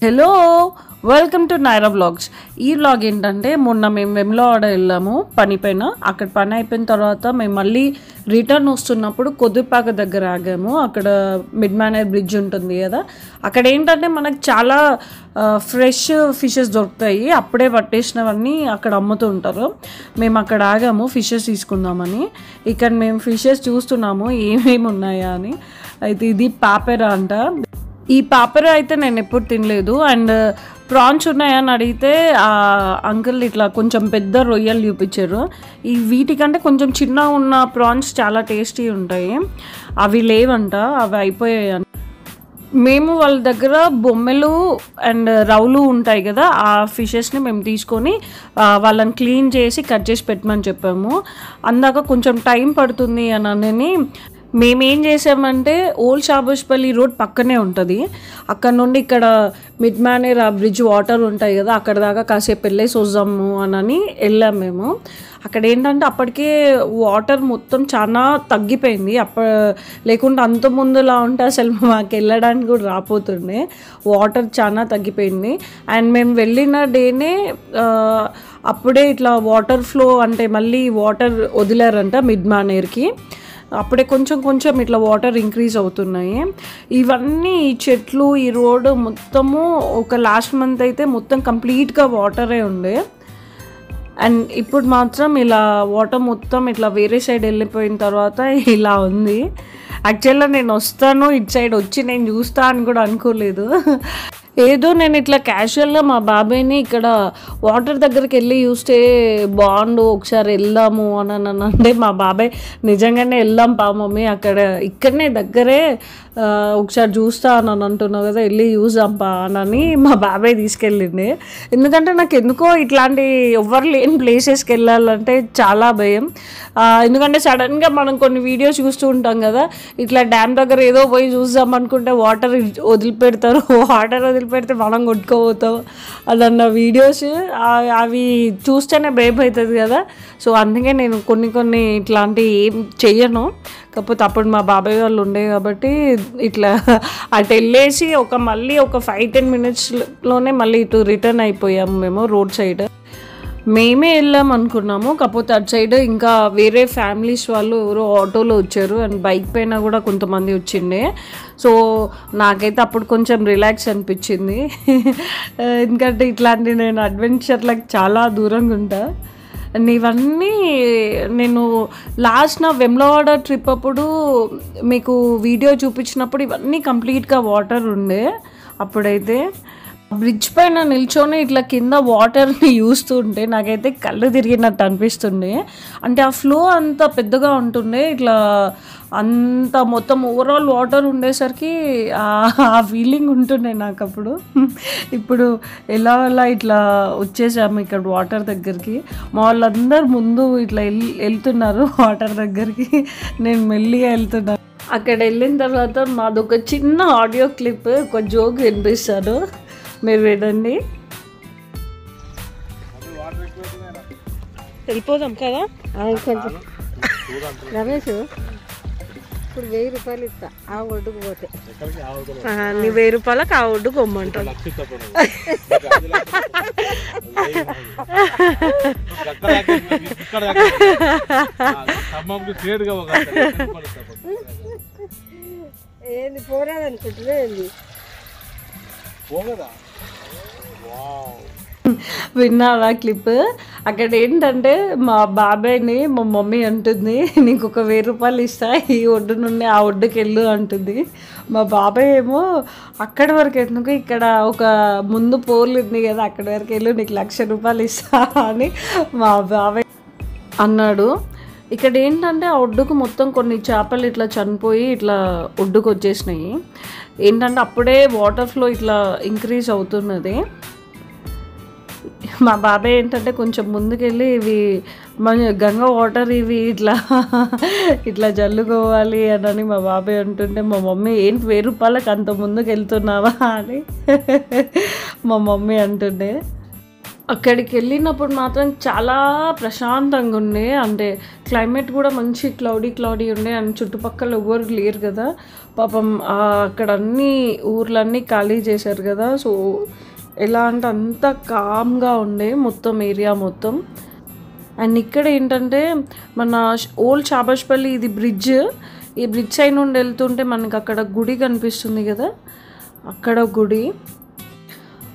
Hello? Welcome to Naira blogs ఈ blog ఏంటంటే మొన్న మేము వెమ్లవాడ వెళ్ళాము పని పైన. అక్కడ పని అయిపోయిన తర్వాత మేము మళ్ళీ రిటర్న్ వస్తున్నప్పుడు కొద్దిపాక దగ్గర ఆగాము. అక్కడ మిడ్ మ్యానర్ బ్రిడ్జ్ ఉంటుంది కదా. అక్కడ ఏంటంటే మనకు చాలా ఫ్రెష్ ఫిషెస్ దొరుకుతాయి. అప్పుడే పట్టేసినవన్నీ అక్కడ అమ్ముతూ ఉంటారు. మేము అక్కడ ఆగాము ఫిషెస్ తీసుకుందామని. ఇక్కడ మేము ఫిషెస్ చూస్తున్నాము ఏమేమి ఉన్నాయా అని. అయితే ఇది పాపెరా అంట. ఈ పాపర అయితే నేను ఎప్పుడు తినలేదు. అండ్ ప్రాన్స్ ఉన్నాయని అడిగితే ఆ అంకుల్ ఇట్లా కొంచెం పెద్ద రొయ్యలు చూపించారు. ఈ వీటికంటే కొంచెం చిన్న ఉన్న ప్రాన్స్ చాలా టేస్టీ ఉంటాయి. అవి లేవంట అవి అయిపోయాయి మేము వాళ్ళ దగ్గర బొమ్మెలు అండ్ రౌలు ఉంటాయి కదా ఆ ఫిషెస్ని మేము తీసుకొని వాళ్ళని క్లీన్ చేసి కట్ చేసి పెట్టమని చెప్పాము. అందాక కొంచెం టైం పడుతుంది అని అని మేమేం చేసామంటే ఓల్డ్ షాబుష్పల్లి రోడ్ పక్కనే ఉంటుంది. అక్కడ నుండి ఇక్కడ మిడ్ మానేర్ ఆ బ్రిడ్జ్ వాటర్ ఉంటాయి కదా అక్కడ దాకా కాసేపు వెళ్ళేసి వద్దాము అని వెళ్ళాం మేము. అక్కడ ఏంటంటే అప్పటికే వాటర్ మొత్తం చాలా తగ్గిపోయింది. అప్ప లేకుంటే అంత ముందులా ఉంటే అసలు మాకు వెళ్ళడానికి కూడా రాపోతుండే. వాటర్ చాలా తగ్గిపోయింది. అండ్ మేము వెళ్ళిన డేనే అప్పుడే ఇట్లా వాటర్ ఫ్లో అంటే మళ్ళీ వాటర్ వదిలారంట మిడ్ మానేర్కి. అప్పుడే కొంచెం కొంచెం ఇట్లా వాటర్ ఇంక్రీజ్ అవుతున్నాయి. ఇవన్నీ ఈ చెట్లు ఈ రోడ్డు మొత్తము ఒక లాస్ట్ మంత్ అయితే మొత్తం కంప్లీట్గా వాటరే ఉండే. అండ్ ఇప్పుడు మాత్రం ఇలా వాటర్ మొత్తం ఇట్లా వేరే సైడ్ వెళ్ళిపోయిన తర్వాత ఇలా ఉంది. యాక్చువల్గా నేను వస్తాను ఇటు సైడ్ వచ్చి నేను చూస్తా అని కూడా అనుకోలేదు. ఏదో నేను ఇట్లా క్యాషువల్గా మా బాబాయ్ని ఇక్కడ వాటర్ దగ్గరికి వెళ్ళి చూస్తే బాగుండు ఒకసారి వెళ్దాము అని అని అంటే మా బాబాయ్ నిజంగానే వెళ్దాం పా మమ్మీ అక్కడ ఇక్కడనే దగ్గరే ఒకసారి చూస్తా అని అంటున్నావు కదా వెళ్ళి చూసాం పా అని మా బాబాయ్ తీసుకెళ్ళింది. ఎందుకంటే నాకు ఎందుకో ఇట్లాంటి ఎవరు లేని ప్లేసెస్కి వెళ్ళాలంటే చాలా భయం. ఎందుకంటే సడన్గా మనం కొన్ని వీడియోస్ చూస్తూ ఉంటాం కదా ఇట్లా డ్యామ్ దగ్గర ఏదో పోయి చూద్దాం అనుకుంటే వాటర్ వదిలిపెడతారు వాటర్ పెడితే బలం కొట్టుకోపోతాం అదన్న వీడియోస్ అవి చూస్తేనే భయం అవుతుంది కదా. సో అందుకే నేను కొన్ని కొన్ని ఇట్లాంటివి ఏం చెయ్యను. కాకపోతే అప్పుడు మా బాబాయ్ వాళ్ళు ఉండే కాబట్టి ఇట్లా అటు వెళ్ళేసి ఒక మళ్ళీ ఒక ఫైవ్ టెన్ మినిట్స్లోనే మళ్ళీ ఇటు రిటర్న్ అయిపోయాము మేము రోడ్ సైడ్ మేమే వెళ్ళాం అనుకున్నాము. కాకపోతే అటు సైడ్ ఇంకా వేరే ఫ్యామిలీస్ వాళ్ళు ఎవరో ఆటోలో వచ్చారు. అండ్ బైక్ పైన కూడా కొంతమంది వచ్చిండే. సో నాకైతే అప్పుడు కొంచెం రిలాక్స్ అనిపించింది. ఎందుకంటే ఇట్లాంటి నేను అడ్వెంచర్లకు చాలా దూరంగా ఉంటా. అండ్ ఇవన్నీ నేను లాస్ట్ నా వెమ్లవాడ ట్రిప్ అప్పుడు మీకు వీడియో చూపించినప్పుడు ఇవన్నీ కంప్లీట్గా వాటర్ ఉండే. అప్పుడైతే బ్రిడ్జ్ పైన నిల్చొని ఇట్లా కింద వాటర్ని చూస్తూ ఉంటే నాకైతే కళ్ళు తిరిగినట్టు అనిపిస్తుండే. అంటే ఆ ఫ్లో అంత పెద్దగా ఉంటుండే ఇట్లా అంత మొత్తం ఓవరాల్ వాటర్ ఉండేసరికి ఆ ఫీలింగ్ ఉంటుండే నాకు అప్పుడు ఇప్పుడు ఎలా అలా ఇట్లా వచ్చేసాము ఇక్కడ వాటర్ దగ్గరికి. మా వాళ్ళందరూ ముందు ఇట్లా వెళ్తున్నారు వాటర్ దగ్గరికి. నేను మెల్లిగా వెళ్తున్నాను అక్కడ వెళ్ళిన తర్వాత మాదొక చిన్న ఆడియో క్లిప్ ఒక జోక్ వినిపిస్తాను. మీరు వినండి వెళ్ళిపోదాం కదా కొంచెం రమేష్ ఇప్పుడు వెయ్యి రూపాయలు ఇస్తా ఆ ఒడ్డుకు పోతే నీ వెయ్యి రూపాయలకు ఆ ఒడ్డు కొమ్మంటాను ఏంది పోరాదు అనుకుంటున్నా ఏంది విన్నారా క్లిప్? అక్కడ ఏంటంటే మా బాబాయ్ని మా మమ్మీ అంటుంది నీకు ఒక వెయ్యి రూపాయలు ఇస్తా ఈ ఒడ్డు నుండి ఆ ఒడ్డుకి వెళ్ళు అంటుంది. మా బాబాయ్ ఏమో అక్కడి వరకు ఎందుకు? ఇక్కడ ఒక ముందు పోల్ ఉంది కదా అక్కడి వరకు వెళ్ళు నీకు లక్ష రూపాయలు ఇస్తా అని మా బాబాయ్ అన్నాడు. ఇక్కడ ఏంటంటే ఆ ఒడ్డుకు మొత్తం కొన్ని చేపలు ఇట్లా చనిపోయి ఇట్లా ఒడ్డుకు వచ్చేసినాయి ఏంటంటే అప్పుడే వాటర్ ఫ్లో ఇట్లా ఇంక్రీజ్ అవుతున్నది. మా బాబాయ్ ఏంటంటే కొంచెం ముందుకెళ్ళి ఇవి మన గంగ వాటర్ ఇవి ఇట్లా ఇట్లా జల్లుకోవాలి అని మా బాబాయ్ అంటుంటే మా మమ్మీ ఏంటి వెయ్యి రూపాయలకు అంత ముందుకు వెళ్తున్నావా అని మా మమ్మీ అంటుండే. అక్కడికి వెళ్ళినప్పుడు మాత్రం చాలా ప్రశాంతంగా ఉండే. అంటే క్లైమేట్ కూడా మంచి క్లౌడీ క్లౌడీ ఉండే. అండ్ చుట్టుపక్కల ఎవరు లేరు కదా. పాపం అక్కడ అన్ని ఊర్లన్నీ ఖాళీ చేశారు కదా. సో ఎలా అంటే అంత కామ్గా ఉండే మొత్తం ఏరియా మొత్తం. అండ్ ఇక్కడ ఏంటంటే మన ఓల్డ్ చాబాష్పల్లి ఇది బ్రిడ్జ్ ఈ బ్రిడ్జ్ సైడ్ నుండి వెళ్తుంటే మనకి అక్కడ గుడి కనిపిస్తుంది కదా. అక్కడ గుడి.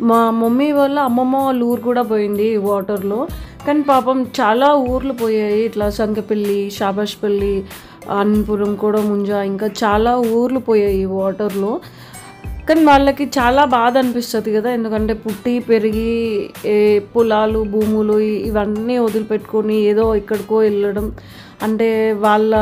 మా మమ్మీ వాళ్ళ అమ్మమ్మ వాళ్ళ ఊరు కూడా పోయింది ఈ వాటర్లో కానీ పాపం చాలా ఊర్లు పోయాయి. ఇట్లా సంకపల్లి షాబాష్పల్లి అన్నపురం కూడా ముంజా ఇంకా చాలా ఊర్లు పోయాయి ఈ వాటర్లో కానీ వాళ్ళకి చాలా బాధ అనిపిస్తుంది కదా. ఎందుకంటే పుట్టి పెరిగి పొలాలు భూములు ఇవన్నీ వదిలిపెట్టుకొని ఏదో ఎక్కడికో వెళ్ళడం అంటే వాళ్ళ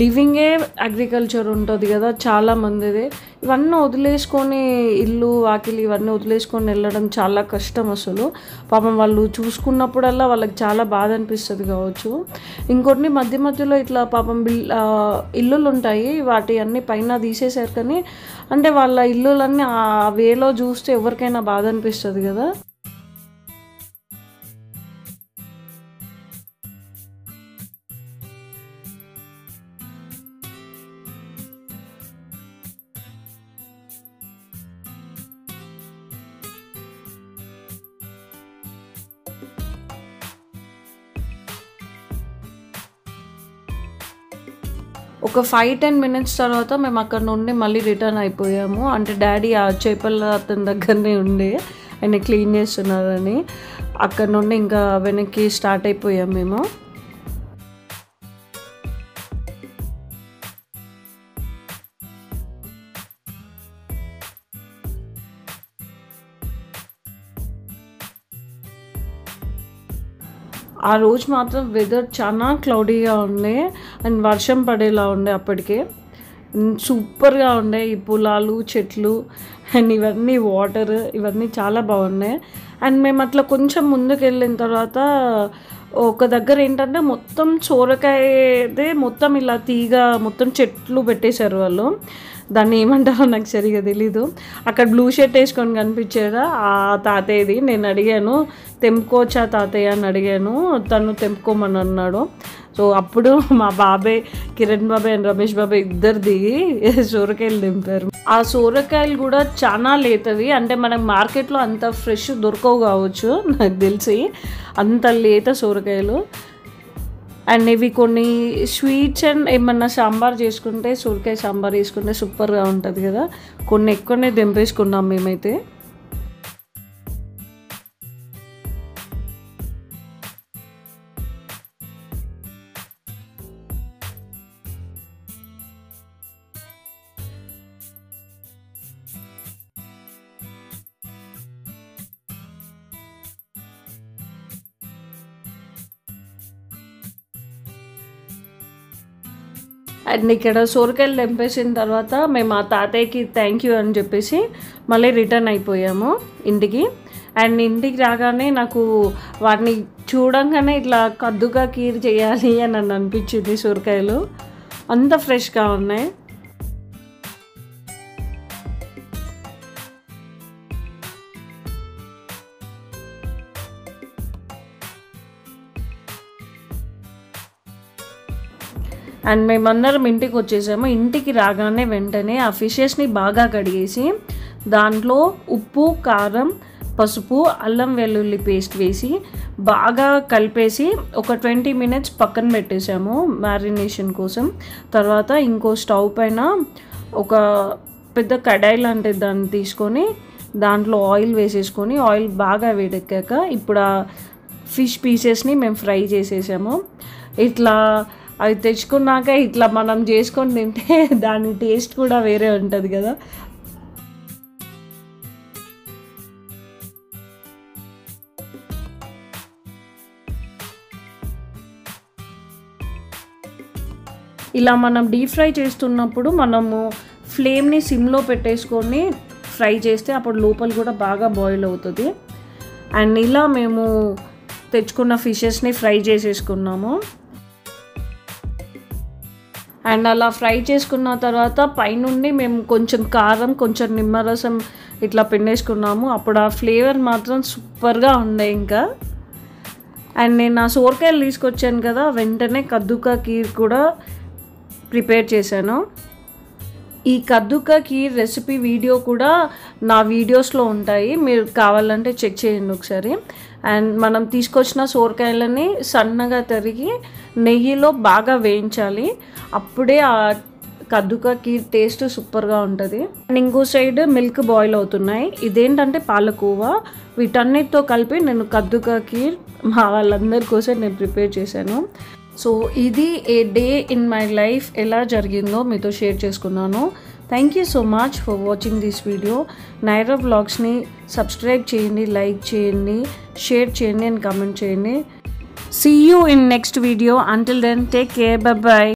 లివింగే అగ్రికల్చర్ ఉంటుంది కదా చాలా మందిది. ఇవన్నీ వదిలేసుకొని ఇల్లు వాకిలి ఇవన్నీ వదిలేసుకొని వెళ్ళడం చాలా కష్టం అసలు. పాపం వాళ్ళు చూసుకున్నప్పుడల్లా వాళ్ళకి చాలా బాధ అనిపిస్తుంది కావచ్చు. ఇంకొన్ని మధ్య మధ్యలో ఇట్లా పాపం బిల్ ఇల్లులు ఉంటాయి వాటి అన్ని పైన తీసేశారు కానీ అంటే వాళ్ళ ఇల్లులన్నీ ఆ వేలో చూస్తే ఎవరికైనా బాధ అనిపిస్తుంది కదా. ఒక ఫైవ్ టెన్ మినిట్స్ తర్వాత మేము అక్కడ నుండి మళ్ళీ రిటర్న్ అయిపోయాము. అంటే డాడీ ఆ చేపల అతని దగ్గరనే ఉండే. ఆయన క్లీన్ చేస్తున్నారని. అక్కడ నుండి ఇంకా వెనక్కి స్టార్ట్ అయిపోయాం మేము. ఆ రోజు మాత్రం వెదర్ చాలా క్లౌడీగా ఉండే అండ్ వర్షం పడేలా ఉండే అప్పటికే. సూపర్గా ఉండే ఈ పొలాలు చెట్లు అండ్ ఇవన్నీ వాటర్ ఇవన్నీ చాలా బాగున్నాయి. అండ్ మేము అట్లా కొంచెం ముందుకు వెళ్ళిన తర్వాత ఒక దగ్గర ఏంటంటే మొత్తం సోరకాయదే మొత్తం ఇలా తీగ మొత్తం చెట్లు పెట్టేశారు వాళ్ళు. దాన్ని ఏమంటారో నాకు సరిగా తెలీదు. అక్కడ బ్లూ షర్ట్ వేసుకొని కనిపించారా ఆ తాతయ్యది. నేను అడిగాను తెంపుకోవచ్చా తాతయ్య? అని అడిగాను. తను తెంపుకోమని అన్నాడు. సో అప్పుడు మా బాబాయ్ కిరణ్ బాబాయ్ అండ్ రమేష్ బాబాయ్ ఇద్దరు దిగి సోరకాయలు దింపారు ఆ సోరకాయలు కూడా చాలా లేతవి. అంటే మనకు మార్కెట్లో అంత ఫ్రెష్ దొరకవు కావచ్చు నాకు తెలిసి. అంత లేత సోరకాయలు. అండ్ ఇవి కొన్ని స్వీట్స్ అండ్ ఏమన్నా సాంబార్ చేసుకుంటే సూరికాయ సాంబార్ చేసుకుంటే సూపర్గా ఉంటుంది కదా. కొన్ని ఎక్కువనే దింపేసుకున్నాం మేమైతే. అండ్ ఇక్కడ సోరకాయలు తెంపేసిన తర్వాత మేము ఆ తాతయ్యకి థ్యాంక్ యూ అని చెప్పేసి మళ్ళీ రిటర్న్ అయిపోయాము ఇంటికి. అండ్ ఇంటికి రాగానే నాకు వాటిని చూడంగానే ఇట్లా కద్దుగా కీర్ చేయాలి అని నన్ను అనిపించింది సొరకాయలు. అంత ఫ్రెష్గా ఉన్నాయి. అండ్ మేమందరం ఇంటికి వచ్చేసాము. ఇంటికి రాగానే వెంటనే ఆ ఫిషెస్ని బాగా కడిగేసి దాంట్లో ఉప్పు కారం పసుపు అల్లం వెల్లుల్లి పేస్ట్ వేసి బాగా కలిపేసి ఒక ట్వంటీ మినిట్స్ పక్కన పెట్టేసాము మ్యారినేషన్ కోసం. తర్వాత ఇంకో స్టవ్ పైన ఒక పెద్ద కడాయి లాంటి దాన్ని తీసుకొని దాంట్లో ఆయిల్ వేసేసుకొని ఆయిల్ బాగా వేడెక్కాక ఇప్పుడు ఆ ఫిష్ పీసెస్ని మేము ఫ్రై చేసేసాము. ఇట్లా అవి తెచ్చుకున్నాక ఇట్లా మనం చేసుకొని తింటే దాని టేస్ట్ కూడా వేరే ఉంటుంది కదా. ఇలా మనం డీప్ ఫ్రై చేస్తున్నప్పుడు మనము ఫ్లేమ్ని సిమ్లో పెట్టేసుకొని ఫ్రై చేస్తే అప్పుడు లోపల కూడా బాగా బాయిల్ అవుతుంది. అండ్ ఇలా మేము తెచ్చుకున్న ఫిషెస్ని ఫ్రై చేసేసుకున్నాము. అండ్ అలా ఫ్రై చేసుకున్న తర్వాత పైనుండి మేము కొంచెం కారం కొంచెం నిమ్మరసం ఇట్లా పిండేసుకున్నాము. అప్పుడు ఆ ఫ్లేవర్ మాత్రం సూపర్గా ఉండే ఇంకా. అండ్ నేను నా సోరకాయలు తీసుకొచ్చాను కదా వెంటనే కద్దుకా కీర్ కూడా ప్రిపేర్ చేశాను. ఈ కద్దుకా కీర్ రెసిపీ వీడియో కూడా నా వీడియోస్లో ఉంటాయి. మీరు కావాలంటే చెక్ చేయండి ఒకసారి. అండ్ మనం తీసుకొచ్చిన సోరకాయలని సన్నగా తరిగి నెయ్యిలో బాగా వేయించాలి. అప్పుడే ఆ కద్దుకకి టేస్ట్ సూపర్గా ఉంటుంది. అండ్ ఇంకో సైడ్ మిల్క్ బాయిల్ అవుతున్నాయి. ఇదేంటంటే పాలకోవా. వీటన్నిటితో కలిపి నేను కద్దుకకి మా వాళ్ళందరి కోసం నేను ప్రిపేర్ చేశాను. సో ఇది a day in my life ఎలా జరిగిందో మీతో షేర్ చేసుకున్నాను. Thank you so much for watching this video Naira బ్లాగ్స్ని subscribe చేయండి లైక్ చేయండి షేర్ చేయండి అండ్ కమెంట్ చేయండి. See you in next video until then take care bye